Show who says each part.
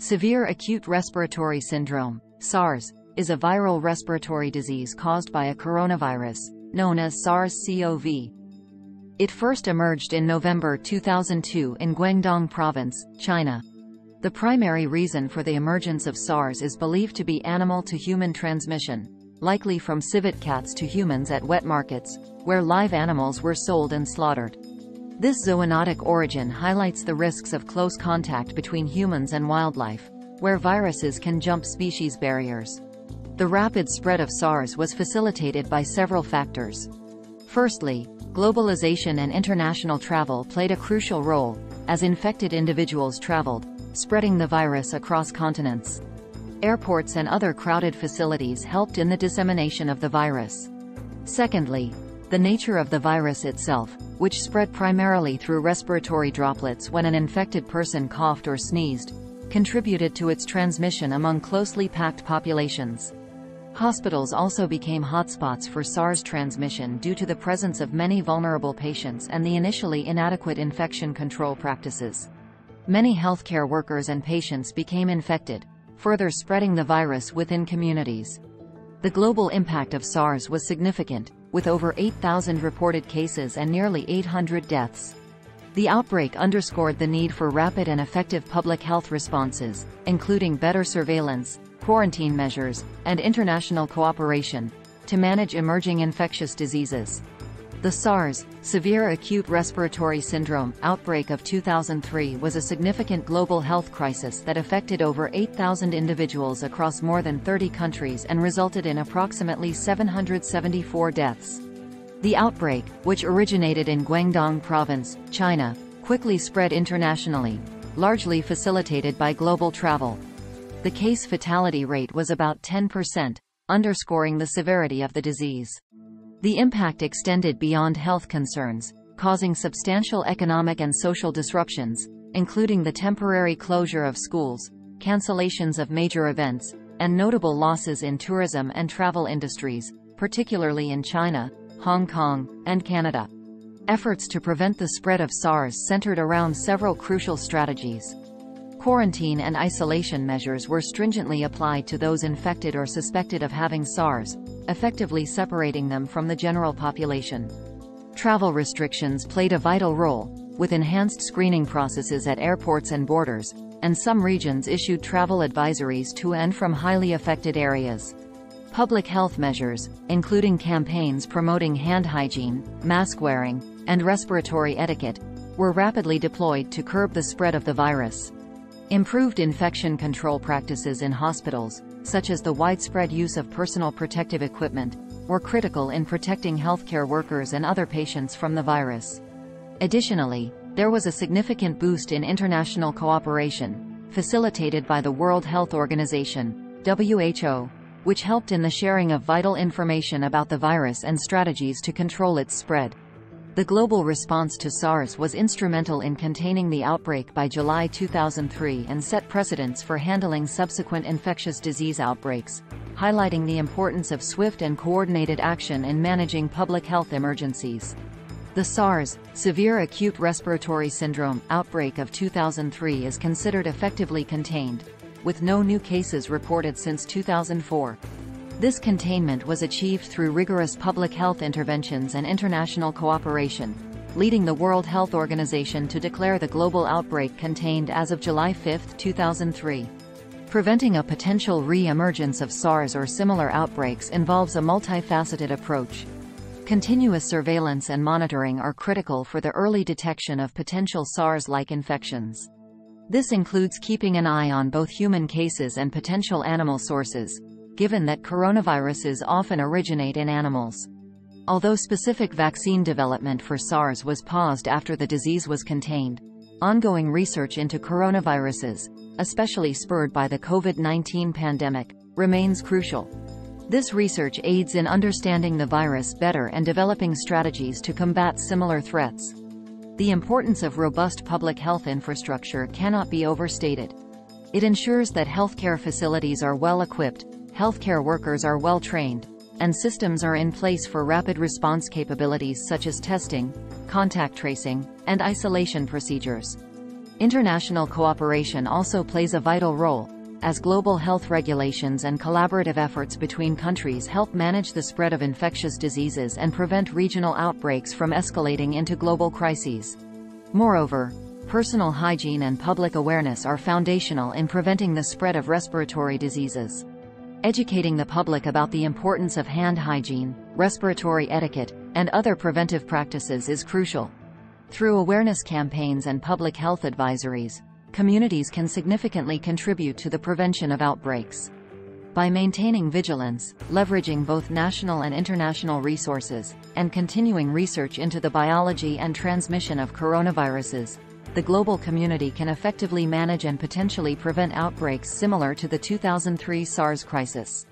Speaker 1: Severe acute respiratory syndrome, SARS, is a viral respiratory disease caused by a coronavirus, known as SARS-CoV. It first emerged in November 2002 in Guangdong Province, China. The primary reason for the emergence of SARS is believed to be animal-to-human transmission, likely from civet cats to humans at wet markets, where live animals were sold and slaughtered. This zoonotic origin highlights the risks of close contact between humans and wildlife, where viruses can jump species barriers. The rapid spread of SARS was facilitated by several factors. Firstly, globalization and international travel played a crucial role, as infected individuals traveled, spreading the virus across continents. Airports and other crowded facilities helped in the dissemination of the virus. Secondly, the nature of the virus itself, which spread primarily through respiratory droplets when an infected person coughed or sneezed, contributed to its transmission among closely packed populations. Hospitals also became hotspots for SARS transmission due to the presence of many vulnerable patients and the initially inadequate infection control practices. Many healthcare workers and patients became infected, further spreading the virus within communities. The global impact of SARS was significant, with over 8,000 reported cases and nearly 800 deaths. The outbreak underscored the need for rapid and effective public health responses, including better surveillance, quarantine measures, and international cooperation, to manage emerging infectious diseases. The SARS, Severe Acute Respiratory Syndrome, outbreak of 2003 was a significant global health crisis that affected over 8,000 individuals across more than 30 countries and resulted in approximately 774 deaths. The outbreak, which originated in Guangdong Province, China, quickly spread internationally, largely facilitated by global travel. The case fatality rate was about 10%, underscoring the severity of the disease. The impact extended beyond health concerns, causing substantial economic and social disruptions, including the temporary closure of schools, cancellations of major events, and notable losses in tourism and travel industries, particularly in China, Hong Kong, and Canada. Efforts to prevent the spread of SARS centered around several crucial strategies. Quarantine and isolation measures were stringently applied to those infected or suspected of having SARS, effectively separating them from the general population. Travel restrictions played a vital role, with enhanced screening processes at airports and borders, and some regions issued travel advisories to and from highly affected areas. Public health measures, including campaigns promoting hand hygiene, mask wearing, and respiratory etiquette, were rapidly deployed to curb the spread of the virus. Improved infection control practices in hospitals, such as the widespread use of personal protective equipment, were critical in protecting healthcare workers and other patients from the virus. Additionally, there was a significant boost in international cooperation, facilitated by the World Health Organization, WHO, which helped in the sharing of vital information about the virus and strategies to control its spread. The global response to SARS was instrumental in containing the outbreak by July 2003 and set precedents for handling subsequent infectious disease outbreaks, highlighting the importance of swift and coordinated action in managing public health emergencies. The SARS, Severe Acute Respiratory Syndrome, outbreak of 2003 is considered effectively contained, with no new cases reported since 2004. This containment was achieved through rigorous public health interventions and international cooperation, leading the World Health Organization to declare the global outbreak contained as of July 5, 2003. Preventing a potential re-emergence of SARS or similar outbreaks involves a multifaceted approach. Continuous surveillance and monitoring are critical for the early detection of potential SARS-like infections. This includes keeping an eye on both human cases and potential animal sources, given that coronaviruses often originate in animals. Although specific vaccine development for SARS was paused after the disease was contained, ongoing research into coronaviruses, especially spurred by the COVID-19 pandemic, remains crucial. This research aids in understanding the virus better and developing strategies to combat similar threats. The importance of robust public health infrastructure cannot be overstated. It ensures that healthcare facilities are well equipped, healthcare workers are well trained, and systems are in place for rapid response capabilities such as testing, contact tracing, and isolation procedures. International cooperation also plays a vital role, as global health regulations and collaborative efforts between countries help manage the spread of infectious diseases and prevent regional outbreaks from escalating into global crises. Moreover, personal hygiene and public awareness are foundational in preventing the spread of respiratory diseases. Educating the public about the importance of hand hygiene, respiratory etiquette, and other preventive practices is crucial. Through awareness campaigns and public health advisories, communities can significantly contribute to the prevention of outbreaks. By maintaining vigilance, leveraging both national and international resources, and continuing research into the biology and transmission of coronaviruses, the global community can effectively manage and potentially prevent outbreaks similar to the 2003 SARS crisis.